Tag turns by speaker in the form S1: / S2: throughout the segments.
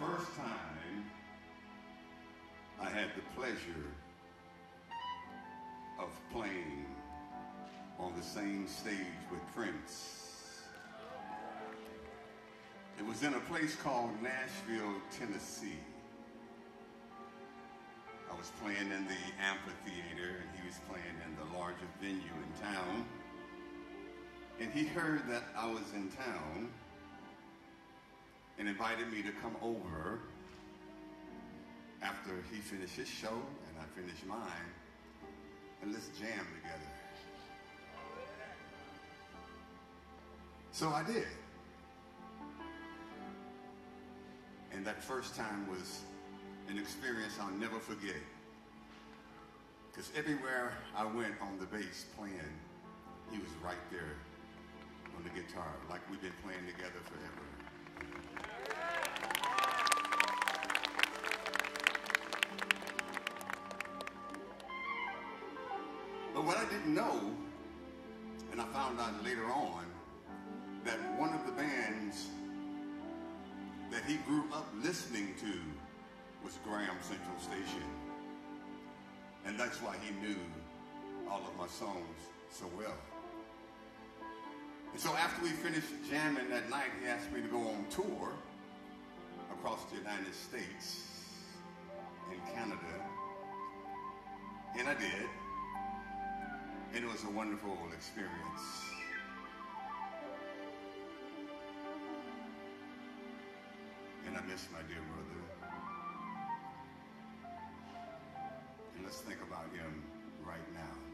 S1: first time eh, I had the pleasure of playing on the same stage with Prince. It was in a place called Nashville, Tennessee. I was playing in the amphitheater and he was playing in the largest venue in town. And he heard that I was in town and invited me to come over after he finished his show and I finished mine and let's jam together. So I did. And that first time was an experience I'll never forget. Because everywhere I went on the bass playing, he was right there on the guitar, like we've been playing together forever. But what I didn't know, and I found out later on, that one of the bands that he grew up listening to was Graham Central Station. And that's why he knew all of my songs so well. And so after we finished jamming that night, he asked me to go on tour across the United States and Canada. And I did. It was a wonderful experience. And I miss my dear brother. And let's think about him right now.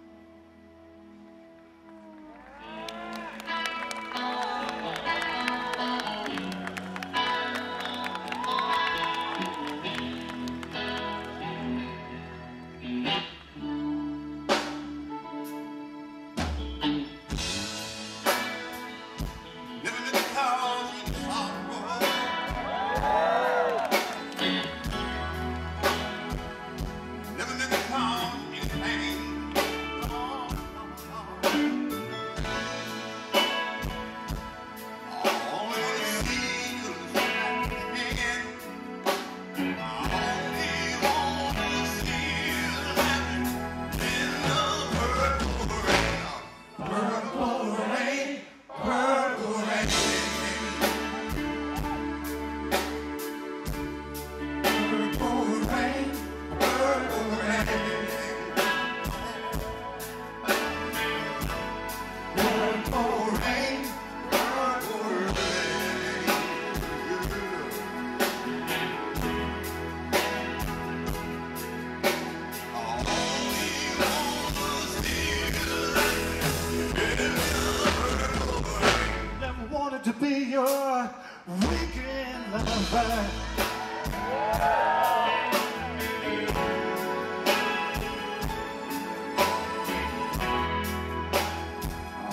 S1: Weekend. I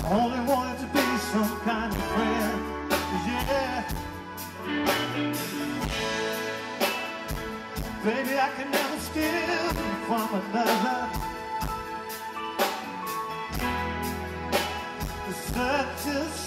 S1: only wanted to be some kind of friend, yeah. Baby, I can
S2: never steal from another. such a